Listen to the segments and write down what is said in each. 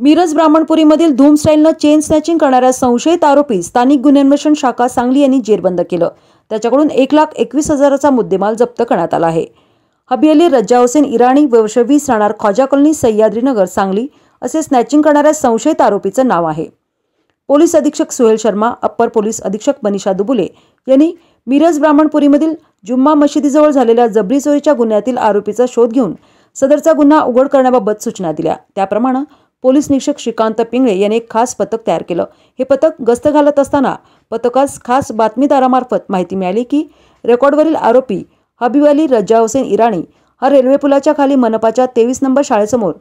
मिरज ब्राह्मणपुरीमधील धूम स्टाईलनं chain snatching करणाऱ्या संशयित आरोपी स्थानिक गुन्हे अन्वेषण शाखा सांगली यांनी जेरबंद केलं. त्याच्याकडून एक लाख एकवीस हजाराचा मुद्देमाल जप्त करण्यात आला आहे. हबी अली रज्जा हुसेन इराणी वर्ष वीस राहणार ख्वाजा कॉलनी सह्याद्रीनगर सांगली असे स्नॅचिंग करणाऱ्या संशयित आरोपीचं नाव आहे. पोलीस अधीक्षक सुहेल शर्मा अप्पर पोलीस अधीक्षक मनीषा दुबुले यांनी मिरज ब्राह्मणपुरीमधील जुम्मा मशिदीजवळ झालेल्या जबरी चोरीच्या गुन्ह्यातील आरोपीचा शोध घेऊन सदरचा गुन्हा उघड करण्याबाबत सूचना दिल्या. त्याप्रमाणे पोलीस निरीक्षक श्रीकांत पिंगळे यांनी एक खास पथक तयार केलं. हे पथक गस्त घालत असताना पथकास खास बातमीदारामार्फत माहिती मिळाली की रेकॉर्डवरील आरोपी हबीब अली रज्जा हुसेन इराणी हा रेल्वे पुलाच्या खाली मनपाच्या तेवीस नंबर शाळेसमोर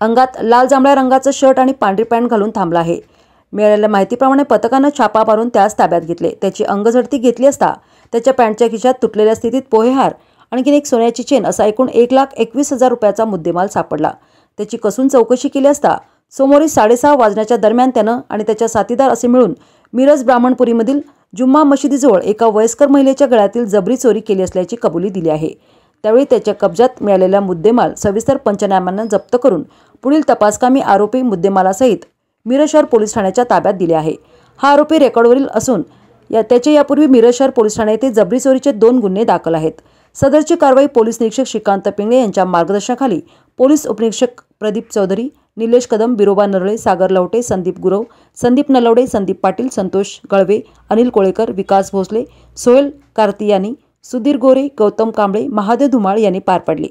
अंगात लाल जांभळ्या रंगाचं शर्ट आणि पांढरी पॅन्ट घालून थांबला आहे. मिळालेल्या माहितीप्रमाणे पथकानं छापा मारून त्यास ताब्यात घेतले. त्याची अंगझडती घेतली असता त्याच्या पॅन्टच्या खिशात तुटलेल्या स्थितीत पोहेहार आणखीन एक सोन्याची चेन असा एकूण एक लाख एकवीस हजार रुपयाचा मुद्देमाल सापडला. त्याची कसून चौकशी केली असता सोमवारी साडेसहा वाजण्याच्या दरम्यान त्यानं आणि त्याच्या साथीदार असे मिळून मिरज ब्राह्मणपुरीमधील जुम्मा मशिदीजवळ एका वयस्कर महिलेच्या गळ्यातील जबरी चोरी केली असल्याची कबुली दिली आहे. त्यावेळी त्याच्या कब्जात मिळालेला मुद्देमाल सविस्तर पंचनाम्यांना जप्त करून पुढील तपासकामी आरोपी मुद्देमालासहित मिरज शहर पोलीस ठाण्याच्या ताब्यात दिले आहे. हा आरोपी रेकॉर्डवरील असून या त्याचे यापूर्वी मिरज शहर पोलीस ठाणे येथे जबरी चोरीचे दोन गुन्हे दाखल आहेत. सदरची कारवाई पोलीस निरीक्षक श्रीकांत पिंगळे यांच्या मार्गदर्शनाखाली. पोलीस उपनिरीक्षक प्रदीप चौधरी निलेश कदम बिरोबा नरळे सागर लवटे संदीप गुरव संदीप नलवडे संदीप पाटील संतोष गळवे अनिल कोळेकर विकास भोसले सोहेल कार्तियानी सुधीर गोरे गौतम कांबळे महादेव धुमाळ यांनी पार पाडली.